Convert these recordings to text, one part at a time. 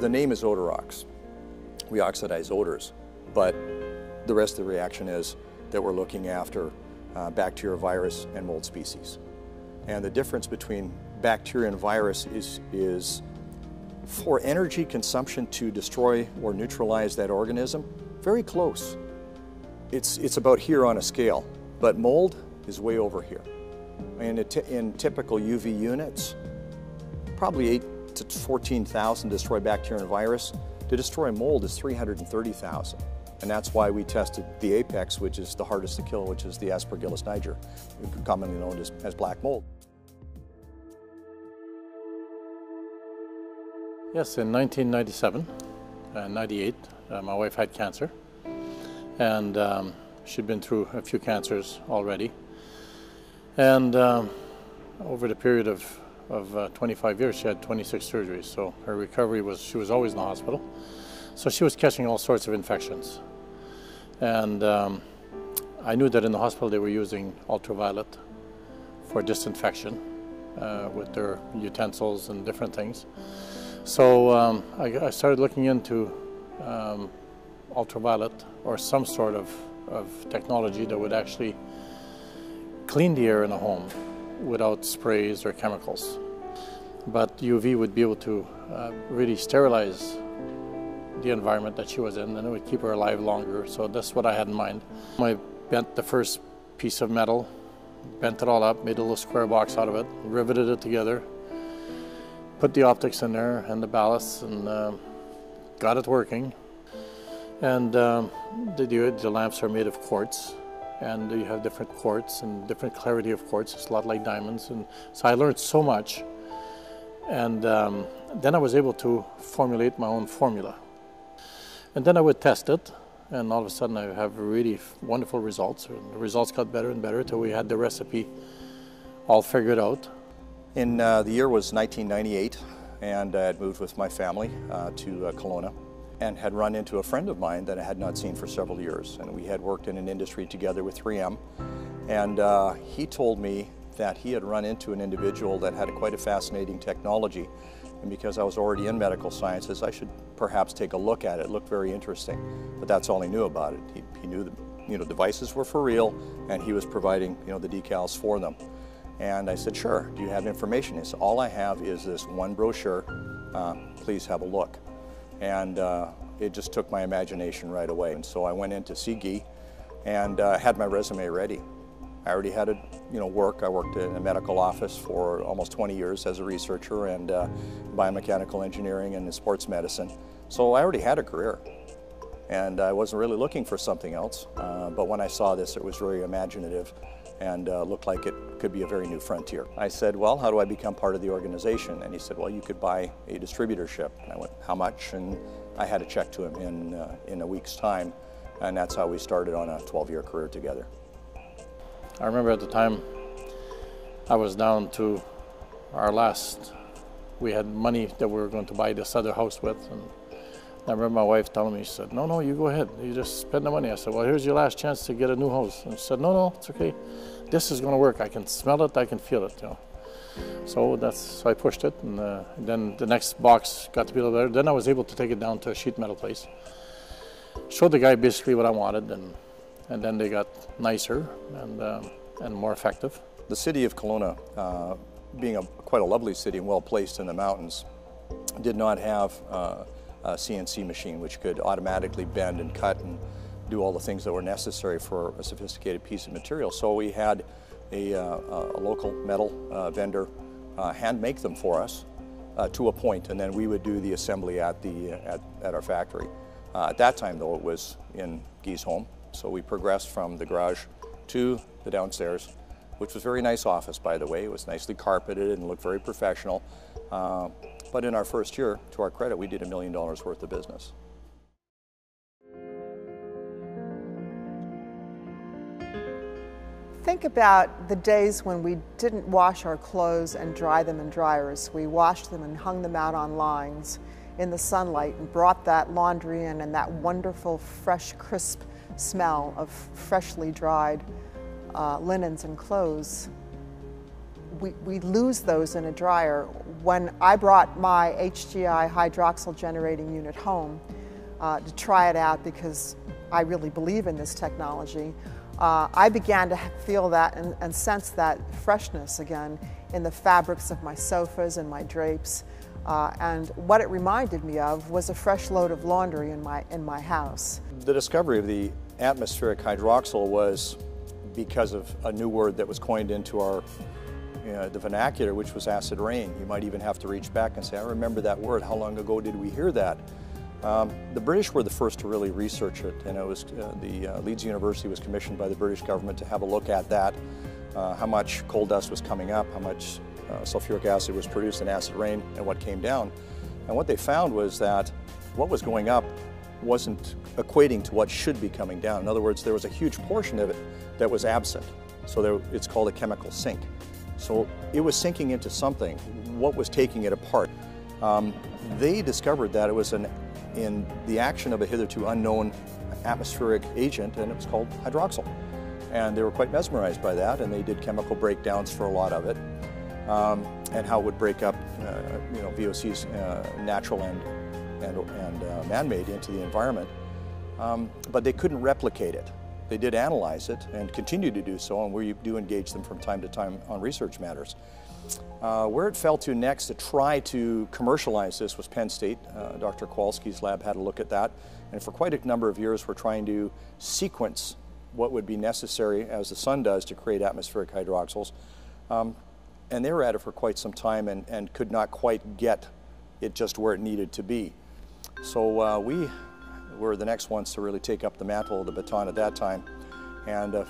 The name is Odorox. We oxidize odors, but the rest of the reaction is that we're looking after uh, bacteria, virus, and mold species. And the difference between bacteria and virus is, is for energy consumption to destroy or neutralize that organism, very close. It's, it's about here on a scale, but mold is way over here. And in typical UV units, probably 8 to 14,000 destroy bacteria and virus. To destroy mold is 330,000. And that's why we tested the apex, which is the hardest to kill, which is the Aspergillus niger, commonly known as, as black mold. Yes, in 1997 and 98, uh, my wife had cancer. And um, she'd been through a few cancers already. And um, over the period of, of uh, 25 years, she had 26 surgeries. So her recovery was, she was always in the hospital. So she was catching all sorts of infections. And um, I knew that in the hospital they were using ultraviolet for disinfection uh, with their utensils and different things. So um, I, I, started looking into um, ultraviolet or some sort of, of technology that would actually clean the air in a home without sprays or chemicals. But UV would be able to uh, really sterilize the environment that she was in and it would keep her alive longer. So that's what I had in mind. I bent the first piece of metal, bent it all up, made a little square box out of it, riveted it together, put the optics in there and the ballast and uh, got it working. And um, the, the lamps are made of quartz and you have different quartz and different clarity of quartz. It's a lot like diamonds. And so I learned so much. And um, then I was able to formulate my own formula. And then I would test it, and all of a sudden I have really wonderful results. And the results got better and better until we had the recipe all figured out. In uh, the year was 1998, and I had moved with my family uh, to uh, Kelowna and had run into a friend of mine that I had not seen for several years. And we had worked in an industry together with 3M. And uh, he told me that he had run into an individual that had a quite a fascinating technology and because I was already in medical sciences, I should perhaps take a look at it. It looked very interesting, but that's all he knew about it. He, he knew the you know, devices were for real, and he was providing you know, the decals for them. And I said, sure, do you have information? He said, all I have is this one brochure. Uh, please have a look. And uh, it just took my imagination right away. And so I went into CGI and uh, had my resume ready. I already had a, you know, work. I worked in a medical office for almost 20 years as a researcher and uh, biomechanical engineering and sports medicine. So I already had a career and I wasn't really looking for something else. Uh, but when I saw this, it was very imaginative and uh, looked like it could be a very new frontier. I said, well, how do I become part of the organization? And he said, well, you could buy a distributorship. And I went, how much? And I had a check to him in, uh, in a week's time. And that's how we started on a 12-year career together. I remember at the time I was down to our last, we had money that we were going to buy this other house with. And I remember my wife telling me, she said, no, no, you go ahead. You just spend the money. I said, well, here's your last chance to get a new house. And she said, no, no, it's okay. This is going to work. I can smell it. I can feel it. You know. So that's so I pushed it, and uh, then the next box got to be a little better. Then I was able to take it down to a sheet metal place. Showed the guy basically what I wanted, and and then they got nicer and, um, and more effective. The city of Kelowna, uh, being a, quite a lovely city and well placed in the mountains, did not have uh, a CNC machine which could automatically bend and cut and do all the things that were necessary for a sophisticated piece of material. So we had a, uh, a local metal uh, vendor uh, hand make them for us uh, to a point, and then we would do the assembly at, the, at, at our factory. at that time, though, it was in Guy's home, so we progressed from the garage to the downstairs, which was a very nice office, by the way. It was nicely carpeted and looked very professional. Uh, but in our first year, to our credit, we did a million dollars worth of business. Think about the days when we didn't wash our clothes and dry them in dryers. We washed them and hung them out on lines in the sunlight and brought that laundry in and that wonderful, fresh, crisp smell of freshly dried uh, linens and clothes we, we lose those in a dryer. When I brought my HGI hydroxyl generating unit home uh, to try it out because I really believe in this technology, uh, I began to feel that and, and, sense that freshness again in the fabrics of my sofas and my drapes. Uh, and what it reminded me of was a fresh load of laundry in my, in my house. The discovery of the atmospheric hydroxyl was because of a new word that was coined into our you know, the vernacular, which was acid rain. You might even have to reach back and say, I remember that word. How long ago did we hear that? Um, the British were the first to really research it, and it was uh, the uh, Leeds University was commissioned by the British government to have a look at that, uh, how much coal dust was coming up, how much uh, sulfuric acid was produced in acid rain, and what came down. And what they found was that what was going up wasn't equating to what should be coming down. In other words, there was a huge portion of it that was absent. So there, it's called a chemical sink. So it was sinking into something. What was taking it apart? Um, they discovered that it was an, in the action of a hitherto unknown atmospheric agent, and it was called hydroxyl. And they were quite mesmerized by that, and they did chemical breakdowns for a lot of it, um, and how it would break up, uh, you know, VOC's uh, natural and and, and uh, man-made into the environment, um, but they couldn't replicate it. They did analyze it and continue to do so, and we do engage them from time to time on research matters. Uh, where it fell to next to try to commercialize this was Penn State. Uh, Dr. Kowalski's lab had a look at that, and for quite a number of years we're trying to sequence what would be necessary as the sun does to create atmospheric hydroxyls. Um, and they were at it for quite some time and, and could not quite get it just where it needed to be. So uh, we were the next ones to really take up the mantle of the baton at that time and uh,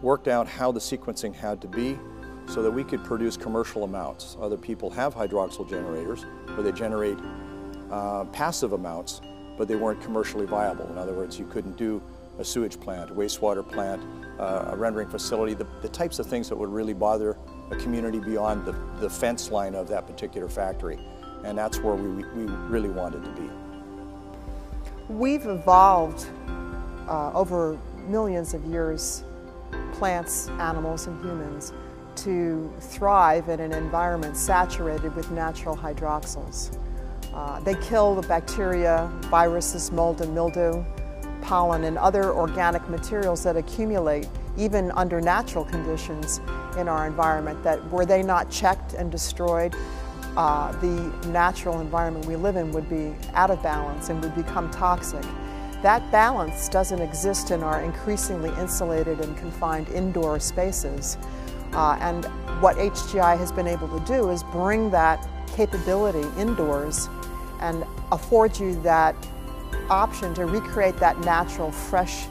worked out how the sequencing had to be so that we could produce commercial amounts. Other people have hydroxyl generators where they generate uh, passive amounts, but they weren't commercially viable. In other words, you couldn't do a sewage plant, a wastewater plant, uh, a rendering facility, the, the, types of things that would really bother a community beyond the, the fence line of that particular factory. And that's where we, we really wanted to be. We've evolved uh, over millions of years, plants, animals, and humans, to thrive in an environment saturated with natural hydroxyls. Uh, they kill the bacteria, viruses, mold and mildew, pollen, and other organic materials that accumulate even under natural conditions in our environment that were they not checked and destroyed, uh, the natural environment we live in would be out of balance and would become toxic. That balance doesn't exist in our increasingly insulated and confined indoor spaces. Uh, and what HGI has been able to do is bring that capability indoors and afford you that option to recreate that natural, fresh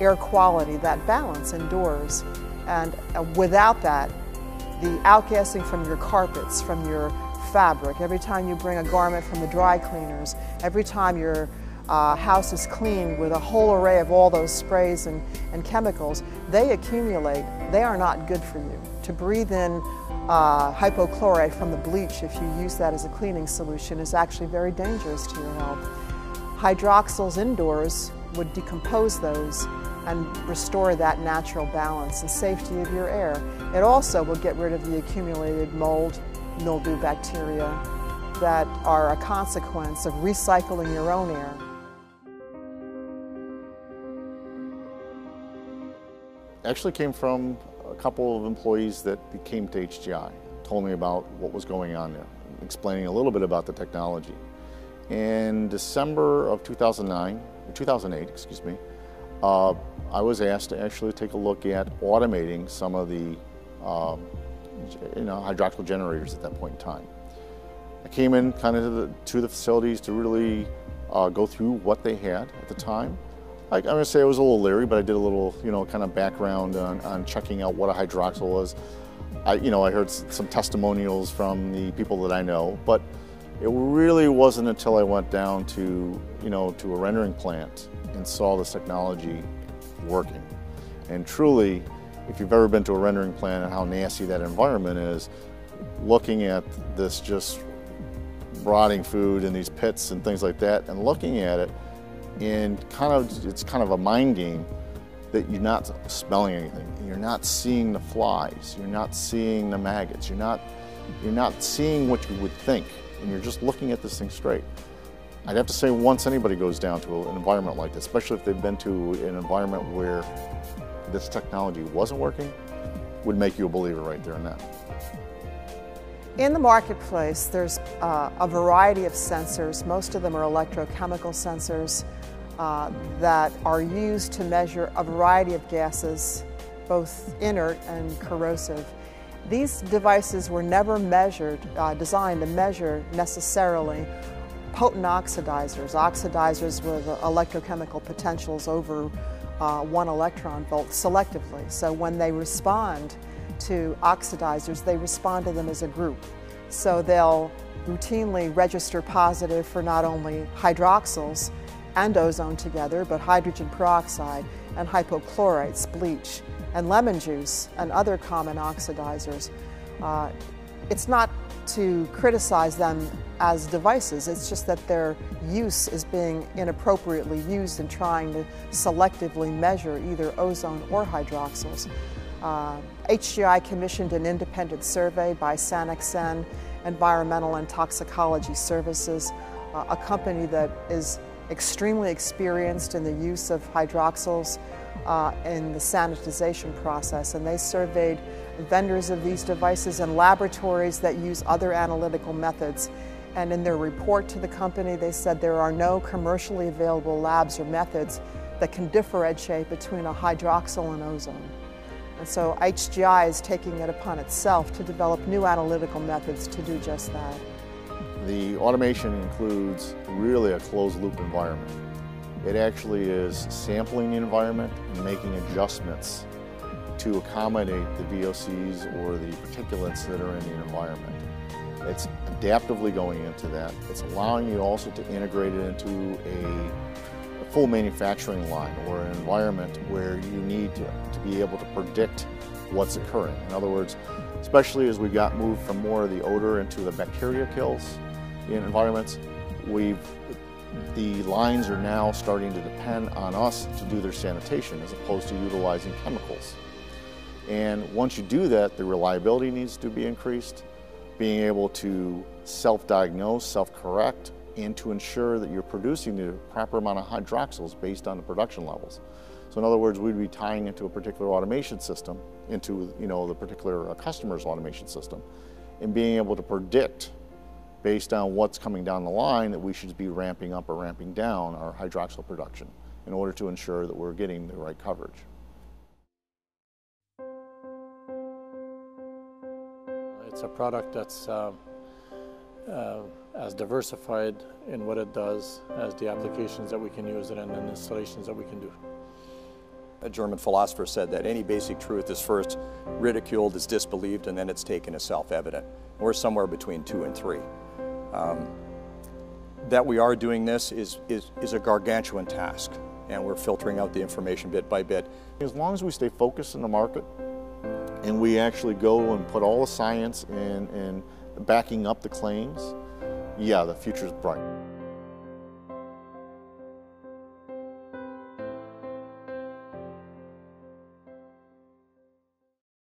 air quality, that balance indoors. And uh, without that, the outgassing from your carpets, from your fabric, every time you bring a garment from the dry cleaners, every time your uh, house is cleaned with a whole array of all those sprays and, and chemicals, they accumulate. They are not good for you. To breathe in uh, hypochlorite from the bleach, if you use that as a cleaning solution, is actually very dangerous to your health. Hydroxyls indoors would decompose those and restore that natural balance and safety of your air. It also will get rid of the accumulated mold mildew bacteria that are a consequence of recycling your own air. Actually came from a couple of employees that came to HGI, told me about what was going on there, explaining a little bit about the technology. In December of 2009, 2008, excuse me, uh, I was asked to actually take a look at automating some of the uh, you know, hydroxyl generators at that point in time. I came in kind of to the, to the facilities to really uh, go through what they had at the time. I, am to say I was a little leery, but I did a little, you know, kind of background on, on checking out what a hydroxyl was. I, you know, I heard some testimonials from the people that I know, but it really wasn't until I went down to, you know, to a rendering plant and saw this technology working. And truly, if you've ever been to a rendering plant and how nasty that environment is, looking at this just rotting food in these pits and things like that, and looking at it, and kind of it's kind of a mind game that you're not smelling anything, you're not seeing the flies, you're not seeing the maggots, you're not, you're not seeing what you would think, and you're just looking at this thing straight. I'd have to say once anybody goes down to an environment like this, especially if they've been to an environment where this technology wasn't working, would make you a believer right there and then. In the marketplace, there's uh, a variety of sensors. Most of them are electrochemical sensors uh, that are used to measure a variety of gases, both inert and corrosive. These devices were never measured, uh, designed to measure necessarily potent oxidizers, oxidizers with electrochemical potentials over uh, one electron volt selectively. So when they respond to oxidizers, they respond to them as a group. So they'll routinely register positive for not only hydroxyls and ozone together, but hydrogen peroxide and hypochlorites, bleach, and lemon juice and other common oxidizers. Uh, it's not to criticize them as devices, it's just that their use is being inappropriately used in trying to selectively measure either ozone or hydroxyls. Uh, HGI commissioned an independent survey by Sanexen Environmental and Toxicology Services, uh, a company that is extremely experienced in the use of hydroxyls uh, in the sanitization process, and they surveyed vendors of these devices and laboratories that use other analytical methods. And in their report to the company, they said there are no commercially available labs or methods that can differentiate between a hydroxyl and ozone. And so HGI is taking it upon itself to develop new analytical methods to do just that. The automation includes really a closed loop environment. It actually is sampling the environment and making adjustments to accommodate the VOCs or the particulates that are in the environment. It's adaptively going into that. It's allowing you also to integrate it into a, full manufacturing line or an environment where you need to, to be able to predict what's occurring. In other words, especially as we got moved from more of the odor into the bacteria kills environments, we've the lines are now starting to depend on us to do their sanitation as opposed to utilizing chemicals. And once you do that, the reliability needs to be increased, being able to self-diagnose, self-correct, and to ensure that you're producing the proper amount of hydroxyls based on the production levels. So in other words, we'd be tying into a particular automation system, into you know the particular uh, customer's automation system, and being able to predict based on what's coming down the line that we should be ramping up or ramping down our hydroxyl production in order to ensure that we're getting the right coverage. It's a product that's uh, uh, as diversified in what it does as the applications that we can use it in and installations that we can do. A German philosopher said that any basic truth is first ridiculed, is disbelieved, and then it's taken as self-evident. We're somewhere between two and three. Um, that we are doing this is, is, is a gargantuan task, and we're filtering out the information bit by bit. As long as we stay focused in the market, and we actually go and put all the science and, and backing up the claims, yeah, the future is bright.